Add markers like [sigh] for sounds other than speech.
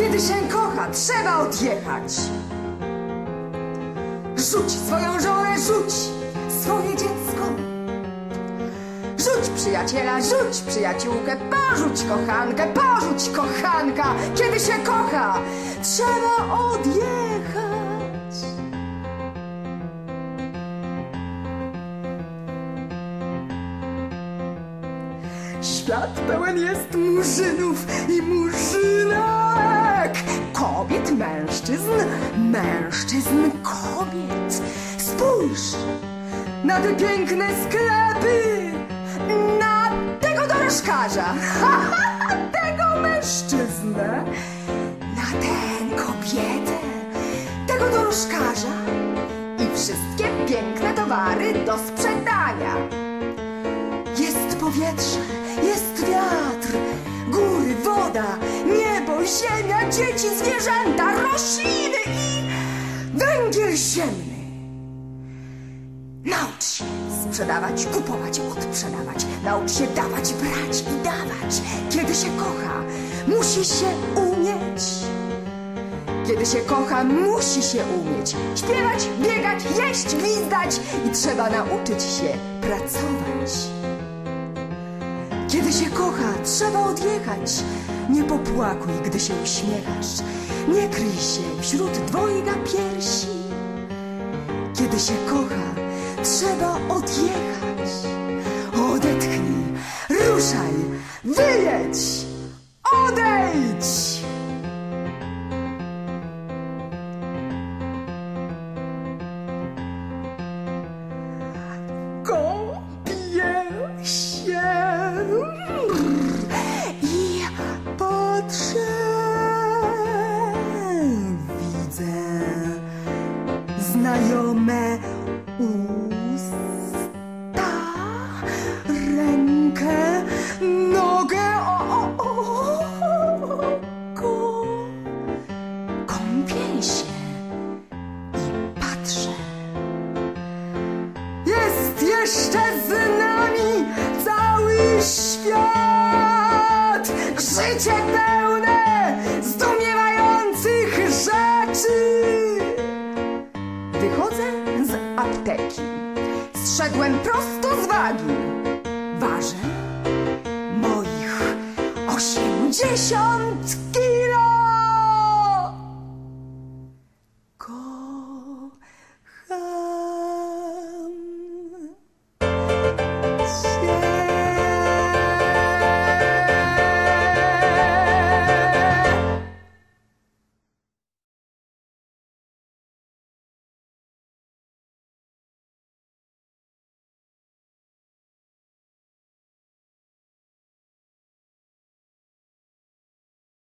Kiedy się kocha, trzeba odjechać. Rzuć swoją żonę, rzuć swoje dziecko. Rzuć przyjaciela, rzuć przyjaciółkę, porzuć kochankę, porzuć kochanka. Kiedy się kocha, trzeba odjechać. Świat pełen jest murzynów i kobiet, mężczyzn, mężczyzn, kobiet. Spójrz na te piękne sklepy, na tego dorożkarza, [laughs] tego mężczyznę, na tę kobietę, tego dorożkarza i wszystkie piękne towary do sprzedania. Jest powietrze, jest wiatr, góry, woda, ziemia, dzieci, zwierzęta, rośliny i węgiel ziemny. Naucz się sprzedawać, kupować, odprzedawać. Naucz się dawać, brać i dawać. Kiedy się kocha, musi się umieć. Kiedy się kocha, musi się umieć śpiewać, biegać, jeść, gwizdać i trzeba nauczyć się pracować. Kiedy się kocha, trzeba odjechać. Nie popłakuj, gdy się uśmiechasz. Nie kryj się wśród dwojga piersi. Kiedy się kocha, trzeba odjechać. Odetchnij, ruszaj, wyjedź, odejdź. Widzę znajome usta, rękę, nogę, oko. Kąpię się Zszedłem prosto z wagi. Ważę moich osiemdziesiąt kilo.